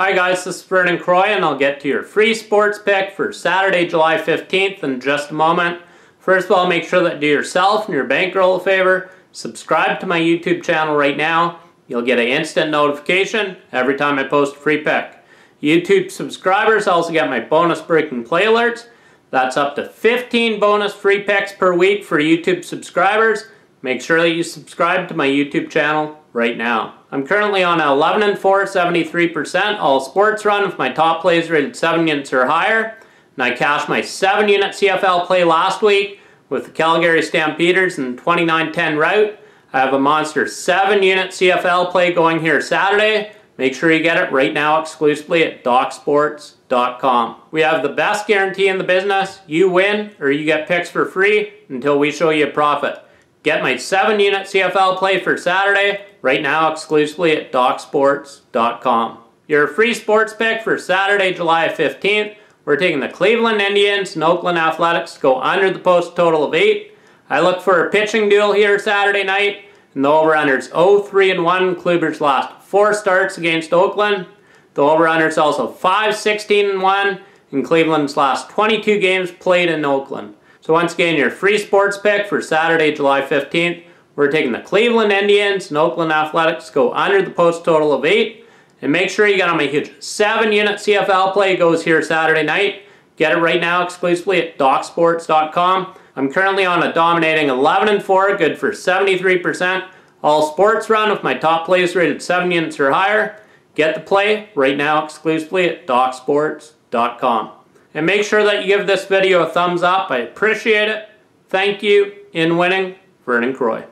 Hi guys, this is Vernon Croy and I'll get to your free sports pick for Saturday, July 15th in just a moment. First of all, make sure that you do yourself and your bankroll a favor. Subscribe to my YouTube channel right now. You'll get an instant notification every time I post a free pick. YouTube subscribers also get my bonus breaking play alerts. That's up to 15 bonus free picks per week for YouTube subscribers. Make sure that you subscribe to my YouTube channel right now. I'm currently on 11 and 4, 73% all sports run with my top plays rated 7 units or higher. And I cashed my 7 unit CFL play last week with the Calgary Stampeders and 29-10 rout. I have a monster 7 unit CFL play going here Saturday. Make sure you get it right now exclusively at DocSports.com. We have the best guarantee in the business. You win or you get picks for free until we show you a profit. Get my 7 unit CFL play for Saturday right now exclusively at DocSports.com. Your free sports pick for Saturday, July 15th. We're taking the Cleveland Indians and Oakland Athletics go under the post total of 8. I look for a pitching duel here Saturday night. And the over-under's 0-3 and 1. Kluber's last four starts against Oakland. The over-under's also 5-16 and 1 in Cleveland's last 22 games played in Oakland. So once again, your free sports pick for Saturday, July 15th. We're taking the Cleveland Indians and Oakland Athletics go under the post total of 8. And make sure you got on my huge 7-unit CFL play goes here Saturday night. Get it right now exclusively at DocSports.com. I'm currently on a dominating 11 and 4, good for 73%. All sports run with my top plays rated 7 units or higher. Get the play right now exclusively at DocSports.com. And make sure that you give this video a thumbs up. I appreciate it. Thank you. In winning, Vernon Croy.